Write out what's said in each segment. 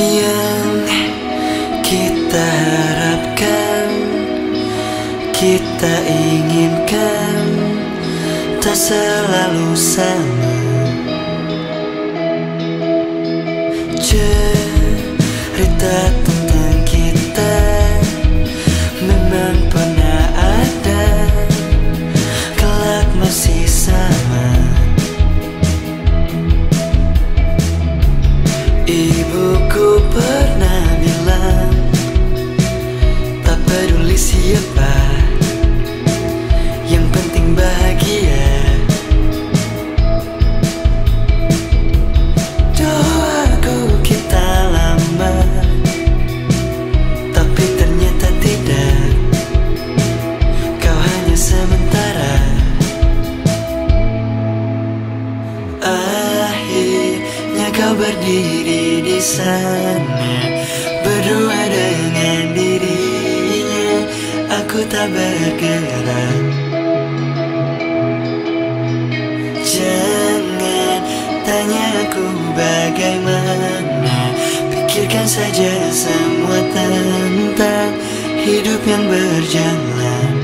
Yang kita harapkan Kita inginkan Tak selalu sama. Cerita siapa Yang penting bahagia. Doaku kita lama Tapi ternyata tidak. Kau hanya sementara. Akhirnya kau berdiri di sana Berdua dengan Tak Jangan tanya aku bagaimana. Pikirkan saja semua tentang hidup yang berjalan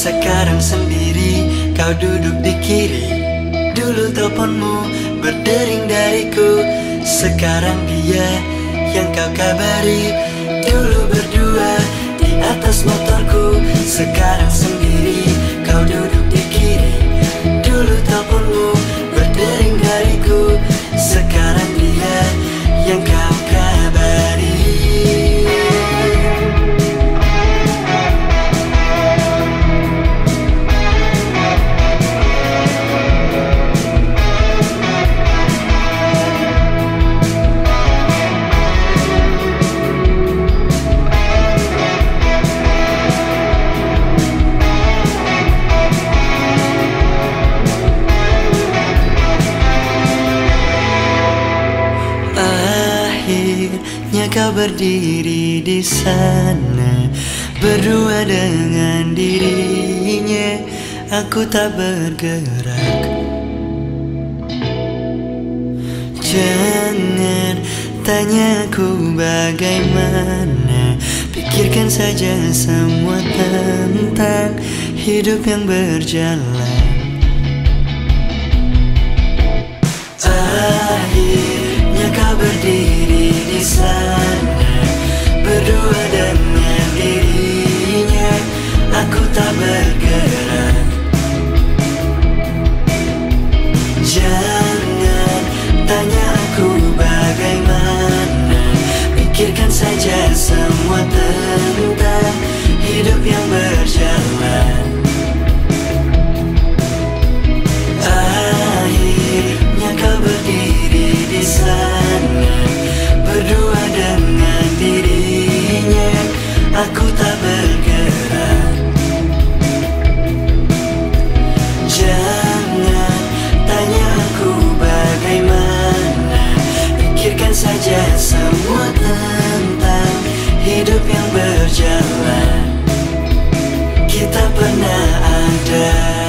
Sekarang sendiri. Kau duduk di kiri. Dulu teleponmu berdering dariku. Sekarang dia yang kau kabari. Dulu berdua kau berdiri di sana Berdua dengan dirinya. Aku tak bergerak. Jangan tanya aku bagaimana. Pikirkan saja semua tentang hidup yang berjalan. Akhirnya Kau berdiri di sana. Berdua dengan dirinya Aku tak bergerak. Jangan tanya aku bagaimana. Pikirkan saja semua tentang Hidup yang berjalan. Akhirnya kau berdiri di sana. yang berjalan. Kita pernah ada.